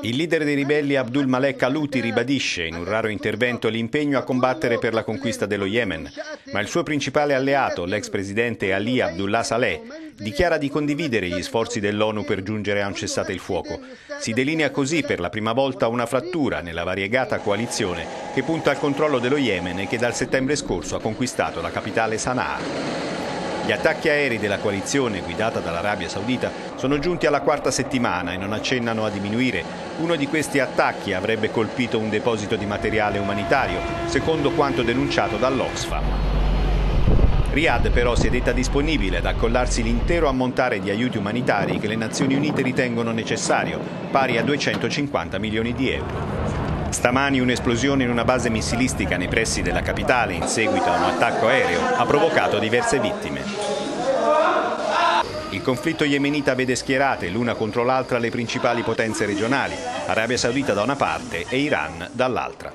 Il leader dei ribelli Abdul Malek Aluti ribadisce in un raro intervento l'impegno a combattere per la conquista dello Yemen, ma il suo principale alleato, l'ex presidente Ali Abdullah Saleh, dichiara di condividere gli sforzi dell'ONU per giungere a un cessate il fuoco. Si delinea così per la prima volta una frattura nella variegata coalizione che punta al controllo dello Yemen e che dal settembre scorso ha conquistato la capitale Sana'a. Gli attacchi aerei della coalizione guidata dall'Arabia Saudita sono giunti alla quarta settimana e non accennano a diminuire. Uno di questi attacchi avrebbe colpito un deposito di materiale umanitario, secondo quanto denunciato dall'Oxfam. Riyadh però si è detta disponibile ad accollarsi l'intero ammontare di aiuti umanitari che le Nazioni Unite ritengono necessario, pari a 250 milioni di euro. Stamani un'esplosione in una base missilistica nei pressi della capitale in seguito a un attacco aereo ha provocato diverse vittime. Il conflitto yemenita vede schierate l'una contro l'altra le principali potenze regionali, Arabia Saudita da una parte e Iran dall'altra.